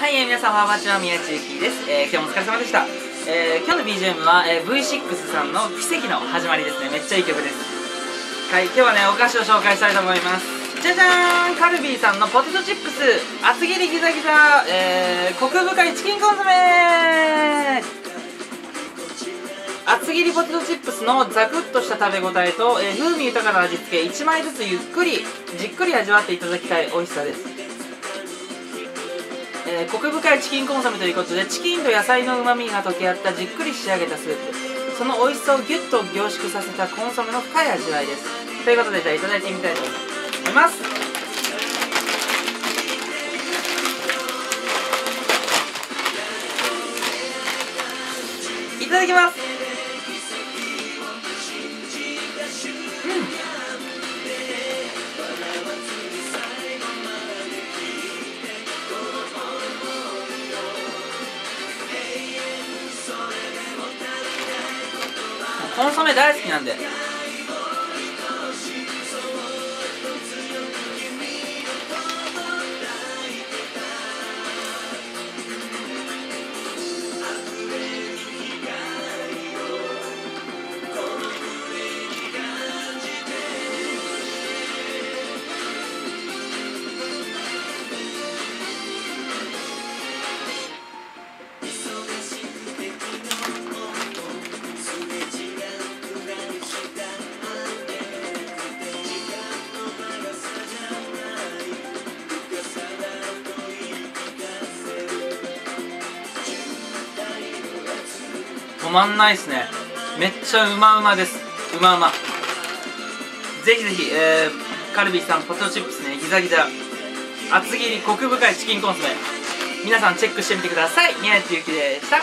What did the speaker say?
はい、えー、皆さん、はばちは宮地ゆきです、えー、今日もお疲れ様でした、えー、今日の BGM は、えー、V6 さんの奇跡の始まりですね。めっちゃいい曲です。はい今日はねお菓子を紹介したいと思います。じゃじゃーんカルビーさんのポテトチップス。厚切りギザギザ、えー、コク深いチキンコンソメ。厚切りポテトチップスのザクッとした食べ応えと、えー、風味豊かな味付け1枚ずつゆっくりじっくり味わっていただきたい美味しさです。えー、コク深いチキンコンソメということでチキンと野菜のうまみが溶け合ったじっくり仕上げたスープ。その美味しさをギュッと凝縮させたコンソメの深い味わいです。ということでじゃあいただいてみたいと思います。いただきます。コンソメ大好きなんで。止まんないっすね。めっちゃうまうまです。うまうま。ぜひぜひ、えー、カルビーさんポテトチップスねギザギザ。厚切りコク深いチキンコンソメ皆さんチェックしてみてください。宮内ゆきでした。